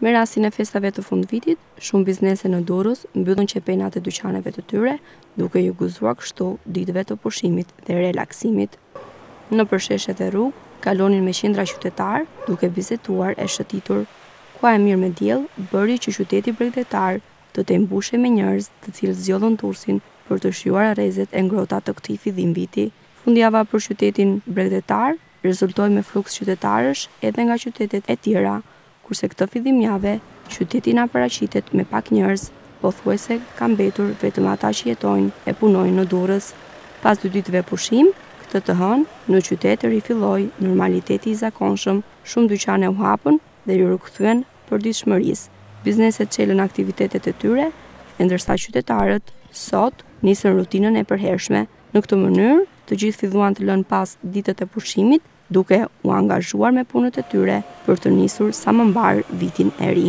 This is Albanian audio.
Me rastin e festave të fundvitit, shumë biznese në Durrës mbyllën qepenat e dyqaneve të tyre, duke iu gëzuar kështu ditëve të pushimit dhe relaksimit. Nëpër sheshe dhe rrugë, kalonin me qindra qytetarë, duke biseduar e shëtitur. Koha e mirë me diell bëri që qyteti bregdetar të tejmbushej me njerëz të cilët zgjodhën Durrësin për të shijuar rrezet e ngrohta të këtij fillimviti. Fundjava për qytetin bregdetar rezultoi me fluks qytetarësh edhe nga qytetet e tjera, kurse këtë fillimjave, qyteti na paraqitet me pak njerëz, pothuajse ka mbetur vetëm ata që jetojnë e punojnë në Durrës. Pas dy ditëve pushim, këtë të hënë, në qytet rifilloi normaliteti i zakonshëm, shumë dyqane u hapën dhe iu rikthyen përditshmërisë, bizneset çelën aktivitetet e tyre, e ndërsa qytetarët, sot, nisën rutinën e përhershme. Në këtë mënyrë, Të gjithë filluan të lënë pas ditët e pushimit, duke u angazhuar me punët e tyre për të nisur sa më mbarë vitin e ri.